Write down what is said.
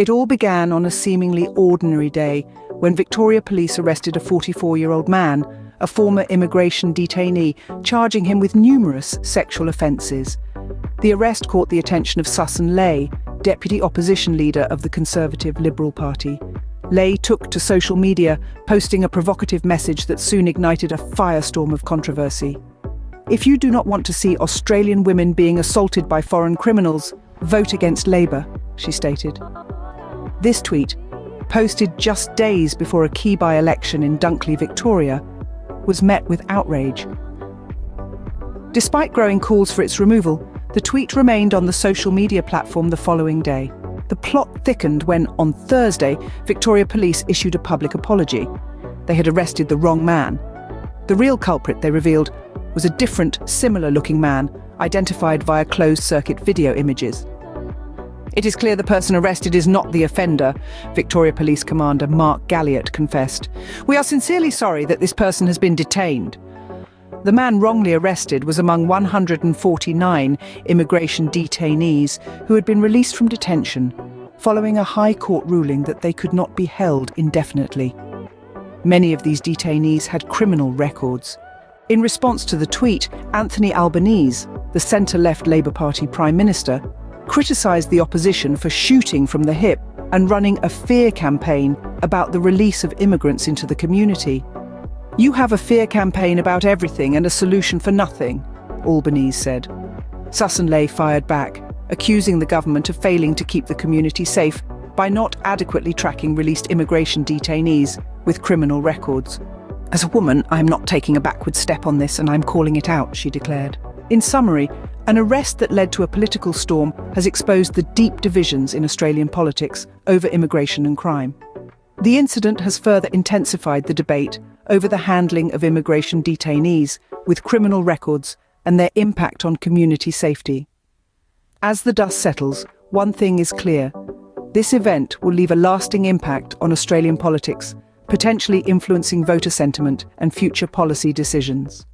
It all began on a seemingly ordinary day when Victoria police arrested a 44-year-old man, a former immigration detainee, charging him with numerous sexual offences. The arrest caught the attention of Sussan Ley, deputy opposition leader of the Conservative Liberal Party. Ley took to social media, posting a provocative message that soon ignited a firestorm of controversy. If you do not want to see Australian women being assaulted by foreign criminals, vote against Labor, she stated. This tweet, posted just days before a key by-election in Dunkley, Victoria, was met with outrage. Despite growing calls for its removal, the tweet remained on the social media platform the following day. The plot thickened when, on Thursday, Victoria Police issued a public apology. They had arrested the wrong man. The real culprit, they revealed, was a different, similar-looking man, identified via closed-circuit video images. It is clear the person arrested is not the offender, Victoria Police Commander Mark Galliot confessed. We are sincerely sorry that this person has been detained. The man wrongly arrested was among 149 immigration detainees who had been released from detention following a High Court ruling that they could not be held indefinitely. Many of these detainees had criminal records. In response to the tweet, Anthony Albanese, the centre-left Labor Party Prime Minister, criticised the opposition for shooting from the hip and running a fear campaign about the release of immigrants into the community. You have a fear campaign about everything and a solution for nothing, Albanese said. Sussan Ley fired back, accusing the government of failing to keep the community safe by not adequately tracking released immigration detainees with criminal records. As a woman, I am not taking a backward step on this and I'm calling it out, she declared. In summary, an arrest that led to a political storm has exposed the deep divisions in Australian politics over immigration and crime. The incident has further intensified the debate over the handling of immigration detainees with criminal records and their impact on community safety. As the dust settles, one thing is clear. This event will leave a lasting impact on Australian politics, potentially influencing voter sentiment and future policy decisions.